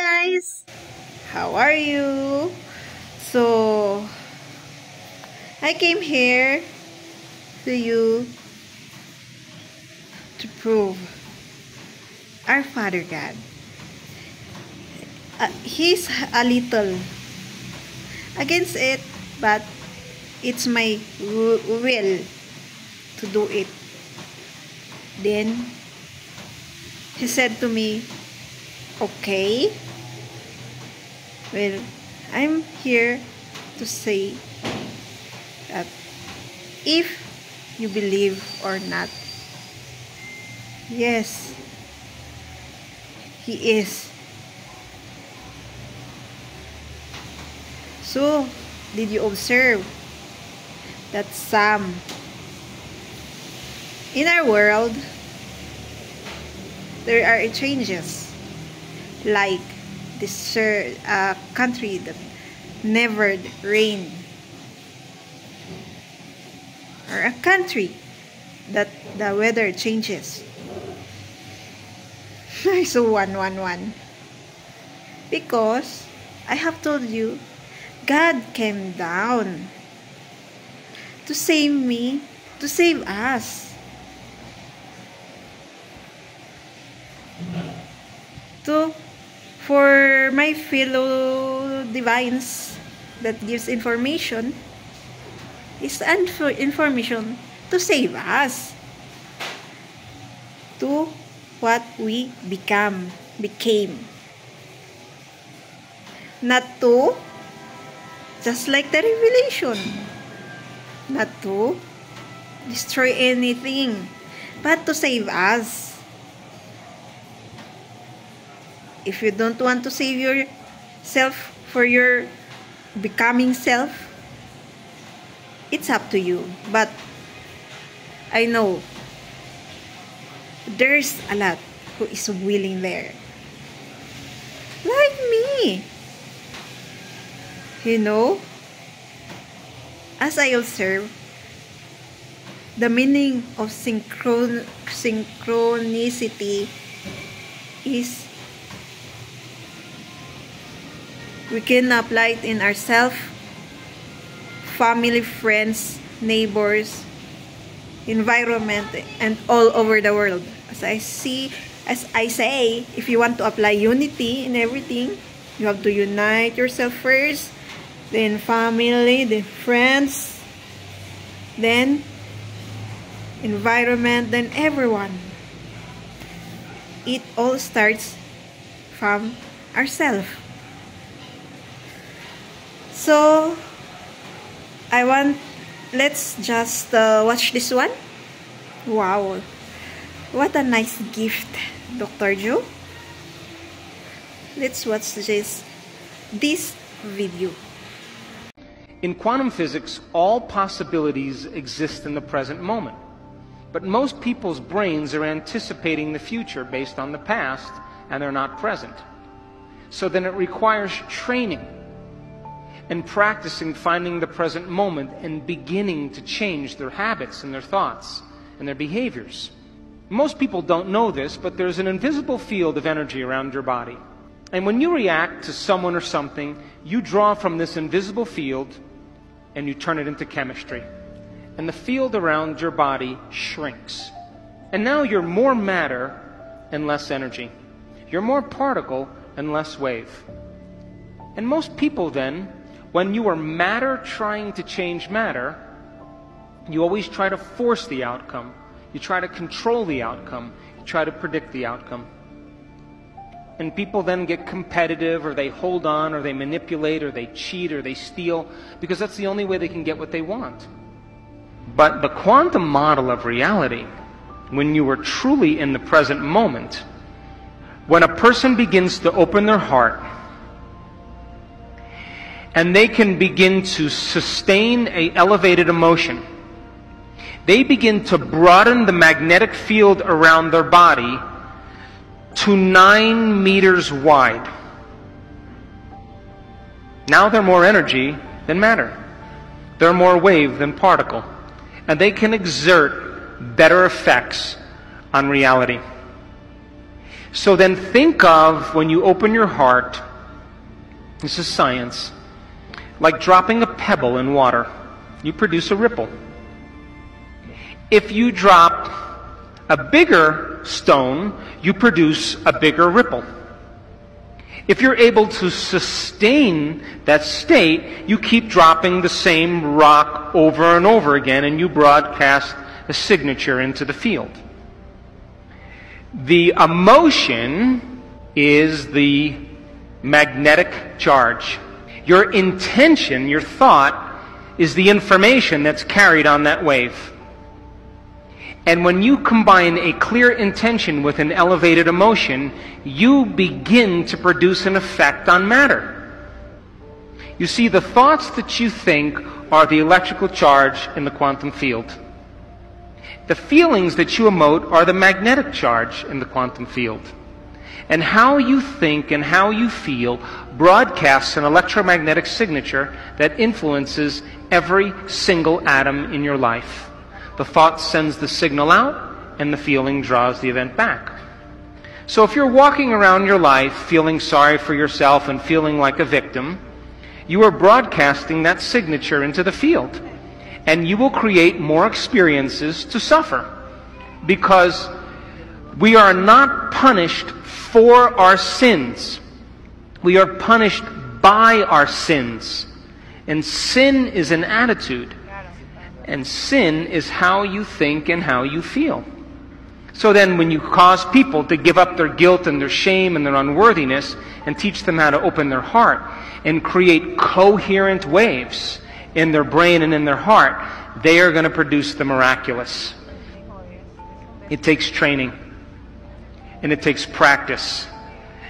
guys! How are you? So, I came here to you to prove our Father God. Uh, he's a little against it, but it's my will to do it. Then, he said to me, okay, well, I'm here to say that if you believe or not, yes, He is. So, did you observe that some in our world there are changes like this uh, country that never rain. Or a country that the weather changes. So one one one. Because I have told you God came down to save me to save us. To for my fellow divines that gives information is information to save us to what we become became. Not to just like the revelation not to destroy anything but to save us if you don't want to save yourself for your becoming self, it's up to you. But I know there's a lot who is willing there. Like me. You know, as I observe, the meaning of synchron synchronicity is we can apply it in ourselves, family, friends, neighbors, environment, and all over the world. As I see, as I say, if you want to apply unity in everything, you have to unite yourself first, then family, then friends, then environment, then everyone. It all starts from ourselves. So, I want, let's just uh, watch this one. Wow. What a nice gift, Dr. Joe. Let's watch this, this video. In quantum physics, all possibilities exist in the present moment. But most people's brains are anticipating the future based on the past, and they're not present. So then it requires training and practicing finding the present moment and beginning to change their habits and their thoughts and their behaviors. Most people don't know this, but there's an invisible field of energy around your body. And when you react to someone or something, you draw from this invisible field and you turn it into chemistry. And the field around your body shrinks. And now you're more matter and less energy. You're more particle and less wave. And most people then when you are matter trying to change matter, you always try to force the outcome. You try to control the outcome. You try to predict the outcome. And people then get competitive, or they hold on, or they manipulate, or they cheat, or they steal, because that's the only way they can get what they want. But the quantum model of reality, when you are truly in the present moment, when a person begins to open their heart and they can begin to sustain a elevated emotion. They begin to broaden the magnetic field around their body to nine meters wide. Now they're more energy than matter. They're more wave than particle. And they can exert better effects on reality. So then think of when you open your heart, this is science, like dropping a pebble in water. You produce a ripple. If you drop a bigger stone, you produce a bigger ripple. If you're able to sustain that state, you keep dropping the same rock over and over again and you broadcast a signature into the field. The emotion is the magnetic charge. Your intention, your thought, is the information that's carried on that wave. And when you combine a clear intention with an elevated emotion, you begin to produce an effect on matter. You see, the thoughts that you think are the electrical charge in the quantum field. The feelings that you emote are the magnetic charge in the quantum field. And how you think and how you feel broadcasts an electromagnetic signature that influences every single atom in your life. The thought sends the signal out, and the feeling draws the event back. So if you're walking around your life feeling sorry for yourself and feeling like a victim, you are broadcasting that signature into the field. And you will create more experiences to suffer. Because we are not punished for our sins. We are punished by our sins. And sin is an attitude. And sin is how you think and how you feel. So then, when you cause people to give up their guilt and their shame and their unworthiness and teach them how to open their heart and create coherent waves in their brain and in their heart, they are going to produce the miraculous. It takes training, and it takes practice,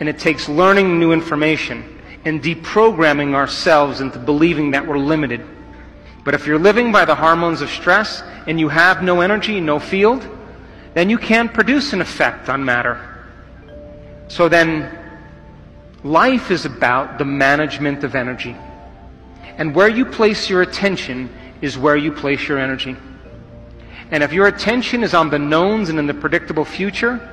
and it takes learning new information and deprogramming ourselves into believing that we're limited but if you're living by the hormones of stress and you have no energy, no field, then you can't produce an effect on matter. So then, life is about the management of energy. And where you place your attention is where you place your energy. And if your attention is on the knowns and in the predictable future,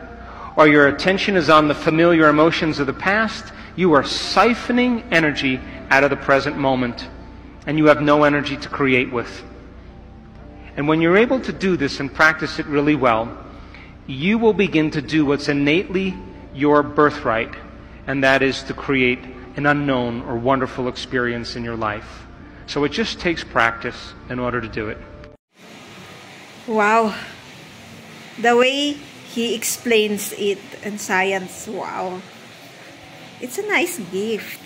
or your attention is on the familiar emotions of the past, you are siphoning energy out of the present moment and you have no energy to create with. And when you're able to do this and practice it really well, you will begin to do what's innately your birthright, and that is to create an unknown or wonderful experience in your life. So it just takes practice in order to do it. Wow. The way he explains it in science, wow. It's a nice gift.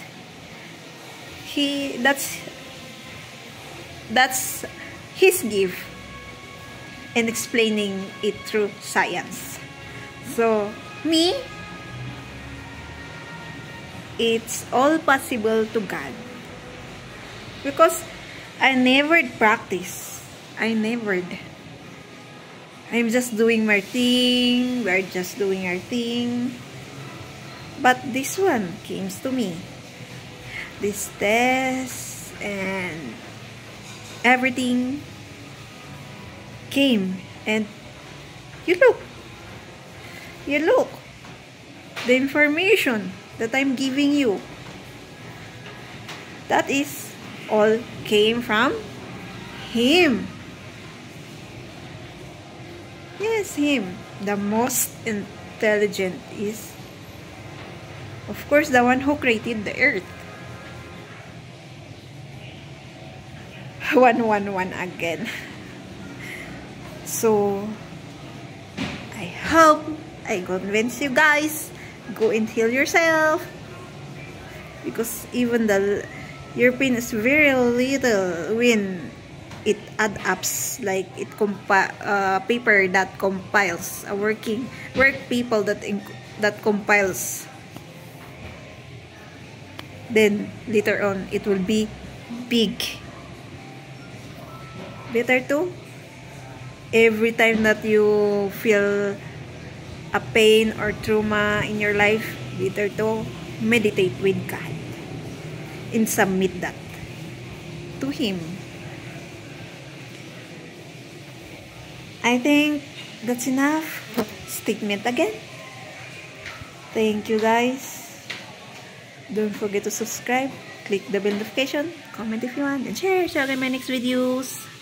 He that's that's his gift in explaining it through science. So, me, it's all possible to God. Because I never practice. I never. I'm just doing my thing. We're just doing our thing. But this one came to me. This test and everything came and you look you look the information that I'm giving you that is all came from him yes him the most intelligent is of course the one who created the earth 111 again. So, I hope I convince you guys. Go and heal yourself. Because even the pain is very little when it add ups like it compi uh, paper that compiles a working work people that that compiles. Then later on it will be big. Better to every time that you feel a pain or trauma in your life better to meditate with God and submit that to Him I think that's enough statement again Thank you guys. Don't forget to subscribe, click the bell notification, comment if you want, and share. In my next videos.